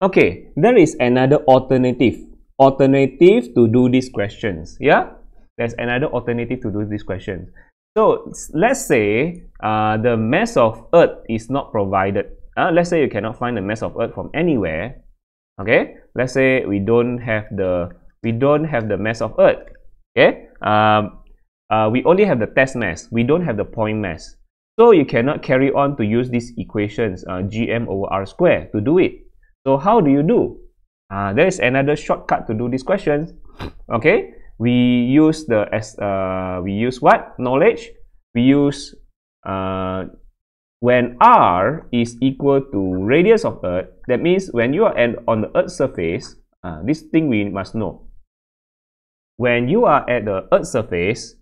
Okay, there is another alternative. Alternative to do these questions. Yeah, there's another alternative to do these questions. So let's say uh, the mass of Earth is not provided. Uh, let's say you cannot find the mass of Earth from anywhere. Okay, let's say we don't have the we don't have the mass of Earth. Okay, um, uh, we only have the test mass. We don't have the point mass. So you cannot carry on to use these equations uh, gm over r square to do it. So how do you do? Uh, there is another shortcut to do these questions. Okay, we use the as uh, we use what knowledge? We use uh, when r is equal to radius of Earth. That means when you are at, on the Earth surface, uh, this thing we must know. When you are at the Earth surface,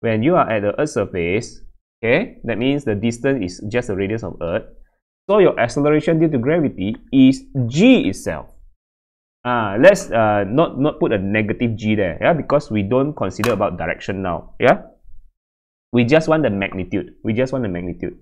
when you are at the Earth surface, okay, that means the distance is just the radius of Earth. So your acceleration due to gravity is g itself. Uh, let's uh, not not put a negative g there, yeah, because we don't consider about direction now, yeah. We just want the magnitude. We just want the magnitude.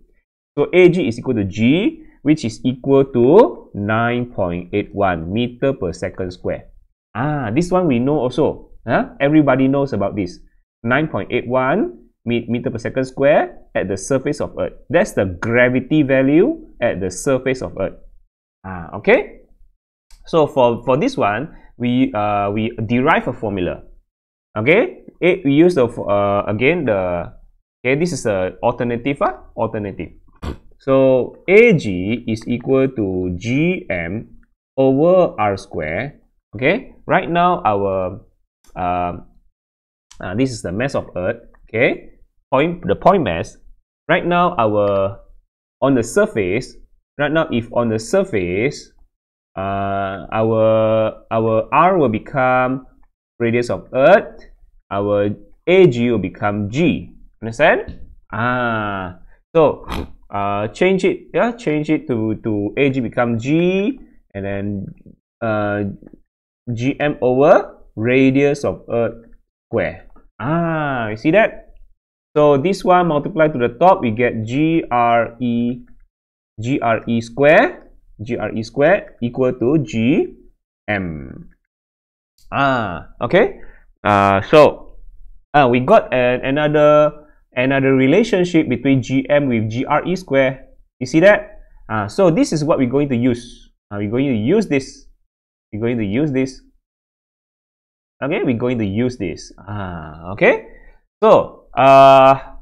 So ag is equal to g, which is equal to 9.81 meter per second square. Ah, this one we know also. Huh? Everybody knows about this. 9.81 meter per second square at the surface of Earth. That's the gravity value at the surface of Earth. Ah, okay. So for, for this one, we uh, we derive a formula. Okay, it, we use the uh, again the okay this is a alternative uh, alternative. So Ag is equal to Gm over R square. Okay, right now our uh, uh, this is the mass of Earth. Okay, point the point mass. Right now our on the surface. Right now, if on the surface, uh, our our R will become radius of Earth. Our AG will become G. Understand? Ah, so uh, change it. Yeah, change it to to AG become G, and then uh, GM over radius of Earth square. Ah, you see that? So this one multiplied to the top, we get GRE square GRE square equal to GM. Ah, okay. Uh, so uh, we got an, another another relationship between GM with GRE square. You see that? Uh, so this is what we're going to use. Uh, we're going to use this. We're going to use this. Okay, we're going to use this. Ah, okay. So uh,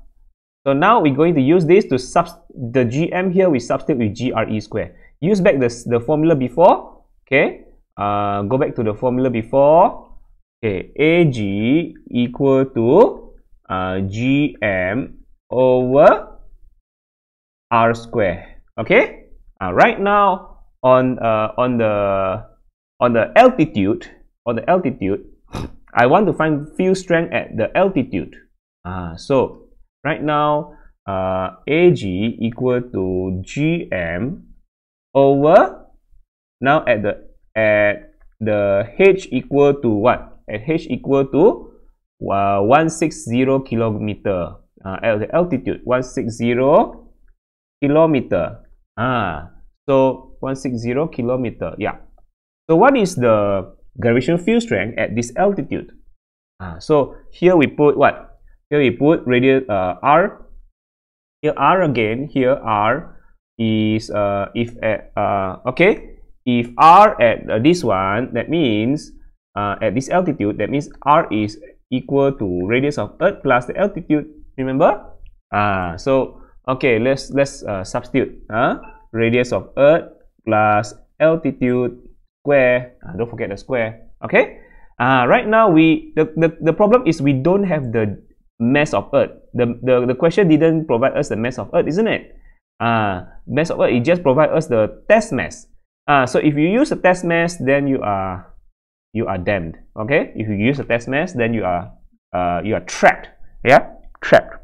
so now we're going to use this to sub the GM here we substitute with GRE square. Use back the, the formula before. Okay. Uh, go back to the formula before. Okay. AG equal to uh, GM over R square. Okay. Uh, right now on uh, on the on the altitude on the altitude, I want to find field strength at the altitude. Uh, so right now uh, AG equal to GM over now at the at the H equal to what? At H equal to uh, 160 kilometer uh, at the altitude 160 kilometer. Ah, so 160 kilometer. Yeah. So what is the gravitational field strength at this altitude? Ah, so here we put what? Here we put radius uh, r. Here r again. Here r is uh, if at, uh, okay. If r at uh, this one that means uh, at this altitude that means r is equal to radius of earth plus the altitude. Remember? Ah so okay let's let's uh, substitute uh, radius of earth plus altitude square. Uh, don't forget the square. Okay? Uh, right now we the, the the problem is we don't have the mass of Earth. The, the, the question didn't provide us the mass of Earth, isn't it? Uh, mass of Earth, it just provide us the test mass. Uh, so if you use a test mass, then you are you are damned. Okay? If you use a test mass, then you are uh, you are trapped. Yeah? Trapped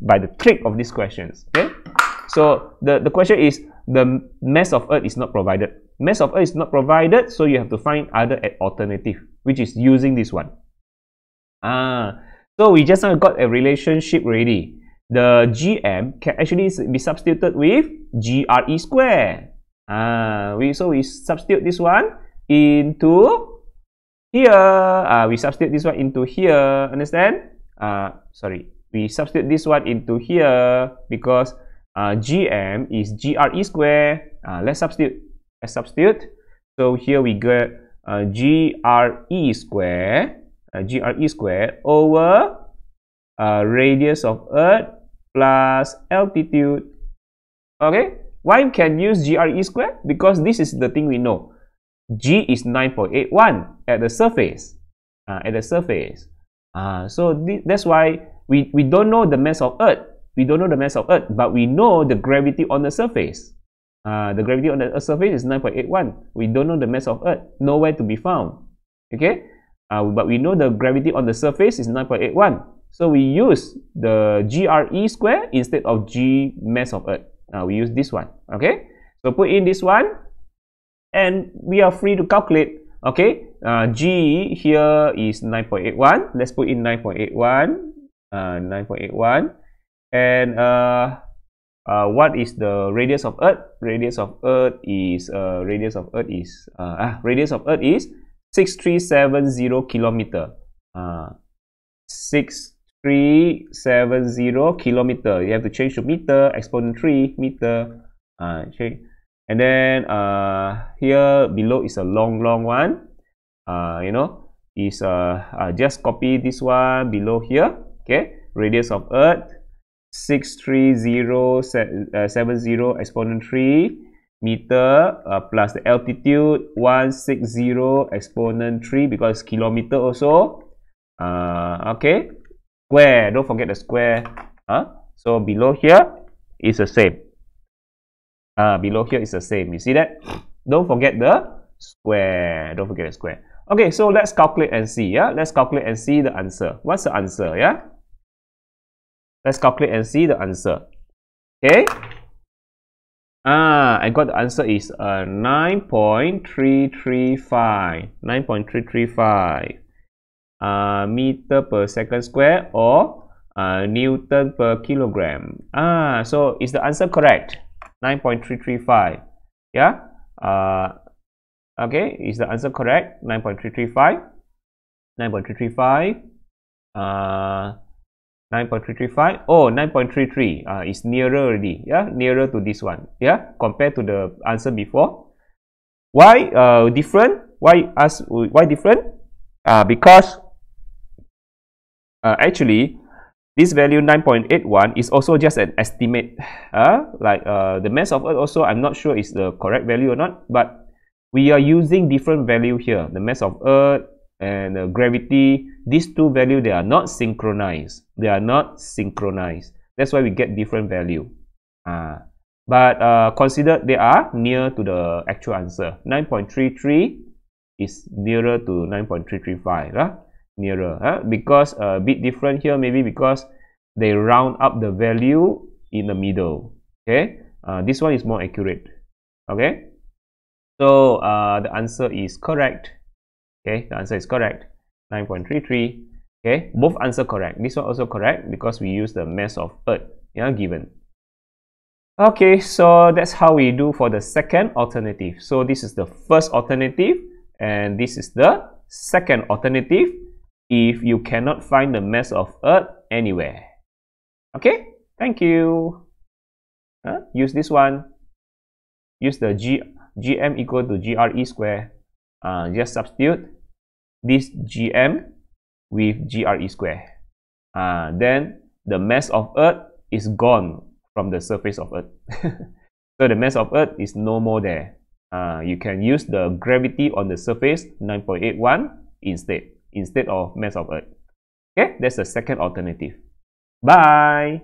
by the trick of these questions. Okay? So the, the question is the mass of Earth is not provided. Mass of Earth is not provided, so you have to find other alternative, which is using this one. Ah, so we just got a relationship ready. The GM can actually be substituted with GRE square. Uh, we so we substitute this one into here. Uh, we substitute this one into here. Understand? Uh, sorry. We substitute this one into here because uh, GM is GRE square. Uh, let's substitute. Let's substitute. So here we get uh, GRE square. Uh, GRE square over uh, radius of Earth plus altitude. Okay, why we can use GRE square? Because this is the thing we know. G is 9.81 at the surface. Uh, at the surface. Uh, so that's why we, we don't know the mass of Earth. We don't know the mass of Earth, but we know the gravity on the surface. Uh, the gravity on the Earth surface is 9.81. We don't know the mass of Earth. Nowhere to be found. Okay? Uh, but we know the gravity on the surface is 9.81. So we use the GRE square instead of G mass of Earth. Uh, we use this one. Okay. So put in this one and we are free to calculate. Okay. Uh, G here is 9.81. Let's put in 9.81. Uh, 9.81. And uh, uh, what is the radius of Earth? Radius of Earth is uh, radius of Earth is uh, ah, radius of Earth is 6370 kilometer. Uh, 6 370 kilometer. You have to change to meter, exponent 3 meter. Uh, change. And then uh, here below is a long, long one. Uh, you know, is uh, uh, just copy this one below here. Okay, radius of Earth 63070 uh, exponent 3 meter uh, plus the altitude 160 exponent 3 because kilometer also. Uh, okay, square don't forget the square huh? so below here is the same. Uh, below here is the same you see that? Don't forget the square don't forget the square. Okay so let's calculate and see yeah? Let's calculate and see the answer. What's the answer yeah? Let's calculate and see the answer. Okay ah i got the answer is uh 9.335 9.335 uh, meter per second square or uh, Newton per kilogram. Ah, so is the answer correct? 9.335. Yeah. Uh, okay, is the answer correct? 9.335. 9.335. Uh, 9.335 oh 9.33 uh, is nearer already. Yeah nearer to this one. Yeah compared to the answer before. Why uh different? Why us why different? Uh because uh, actually this value 9.81 is also just an estimate. Uh, like uh, the mass of earth also i'm not sure is the correct value or not but we are using different value here. The mass of earth and the gravity these two value they are not synchronized. They are not synchronized. That's why we get different value. Uh, but uh, consider they are near to the actual answer. 9.33 is nearer to 9.335 huh? nearer huh? because a bit different here maybe because they round up the value in the middle. Okay? Uh, this one is more accurate. Okay? So uh, the answer is correct okay the answer is correct 9.33 okay both answer correct this one also correct because we use the mass of earth yeah given okay so that's how we do for the second alternative so this is the first alternative and this is the second alternative if you cannot find the mass of Earth anywhere. Okay, thank you. Uh, use this one. Use the G, GM equal to GRE square. Uh, just substitute this GM with GRE square. Uh, then the mass of Earth is gone from the surface of Earth. so the mass of Earth is no more there. Uh, you can use the gravity on the surface 9.81 instead instead of mass of Earth. Okay, that's the second alternative. Bye!